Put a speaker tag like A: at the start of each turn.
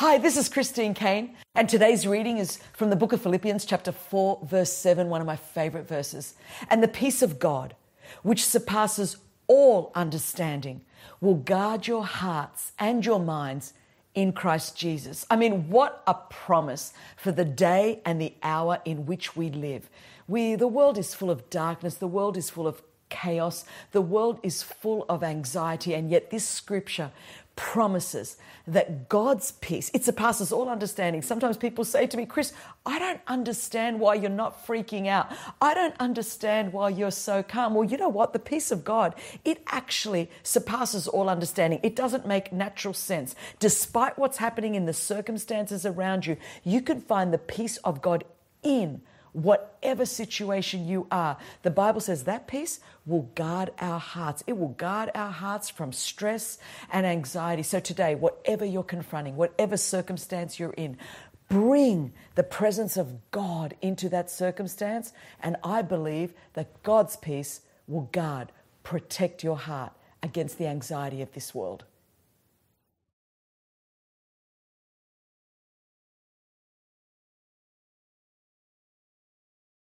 A: Hi, this is Christine Caine, and today's reading is from the book of Philippians, chapter 4, verse 7, one of my favorite verses. And the peace of God, which surpasses all understanding, will guard your hearts and your minds in Christ Jesus. I mean, what a promise for the day and the hour in which we live. We, the world is full of darkness, the world is full of chaos, the world is full of anxiety, and yet this scripture promises that God's peace, it surpasses all understanding. Sometimes people say to me, Chris, I don't understand why you're not freaking out. I don't understand why you're so calm. Well, you know what? The peace of God, it actually surpasses all understanding. It doesn't make natural sense. Despite what's happening in the circumstances around you, you can find the peace of God in whatever situation you are. The Bible says that peace will guard our hearts. It will guard our hearts from stress and anxiety. So today, whatever you're confronting, whatever circumstance you're in, bring the presence of God into that circumstance. And I believe that God's peace will guard, protect your heart against the anxiety of this world.